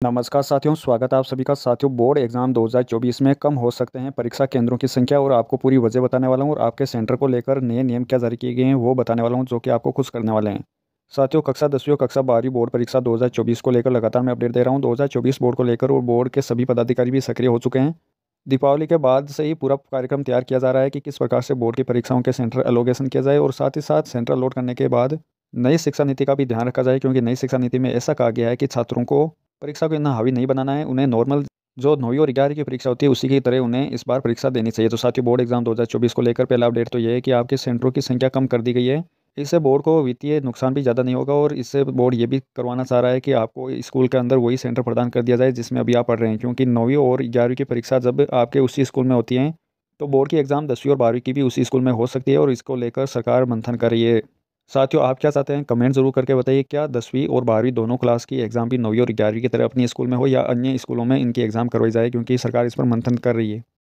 नमस्कार साथियों, स्वागत है आप सभी का। साथियों, बोर्ड एग्ज़ाम 2024 में कम हो सकते हैं परीक्षा केंद्रों की संख्या और आपको पूरी वजह बताने वाला हूँ और आपके सेंटर को लेकर नए नियम क्या जारी किए गए हैं वो बताने वाला हूँ जो कि आपको खुश करने वाले हैं। साथियों, कक्षा दसवीं और कक्षा बारहवीं बोर्ड परीक्षा 2024 को लेकर लगातार मैं अपडेट दे रहा हूँ। दो हज़ार चौबीस बोर्ड को लेकर और बोर्ड के सभी पदाधिकारी भी सक्रिय हो चुके हैं। दीपावली के बाद से ही पूरा कार्यक्रम तैयार किया जा रहा है कि किस प्रकार से बोर्ड की परीक्षाओं के सेंटर एलोगेशन किया जाए और साथ ही साथ सेंटर लोड करने के बाद नई शिक्षा नीति का भी ध्यान रखा जाए क्योंकि नई शिक्षा नीति में ऐसा कहा गया है कि छात्रों को परीक्षा को इतना हावी नहीं बनाना है, उन्हें नॉर्मल जो नौवीं और ग्यारहवीं की परीक्षा होती है, उसी की तरह उन्हें इस बार परीक्षा देनी चाहिए। तो साथ ही बोर्ड एग्ज़ाम 2024 को लेकर पहला अपडेट तो ये है कि आपके सेंटरों की संख्या कम कर दी गई है। इससे बोर्ड को वित्तीय नुकसान भी ज़्यादा नहीं होगा और इससे बोर्ड ये भी करवाना चाह रहा है कि आपको स्कूल के अंदर वही सेंटर प्रदान कर दिया जाए, जिसमें अभी आप पढ़ रहे हैं। क्योंकि नौवीं और ग्यारहवीं की परीक्षा जब आपके उसी स्कूल में होती हैं तो बोर्ड की एग्ज़ाम दसवीं और बारहवीं की भी उसी स्कूल में हो सकती है और इसको लेकर सरकार मंथन कर रही है। साथियों, आप क्या चाहते हैं? कमेंट ज़रूर करके बताइए, क्या दसवीं और बारहवीं दोनों क्लास की एग्ज़ाम भी नौवीं और ग्यारहवीं की तरह अपनी स्कूल में हो या अन्य स्कूलों में इनकी एग्ज़ाम करवाई जाए, क्योंकि सरकार इस पर मंथन कर रही है?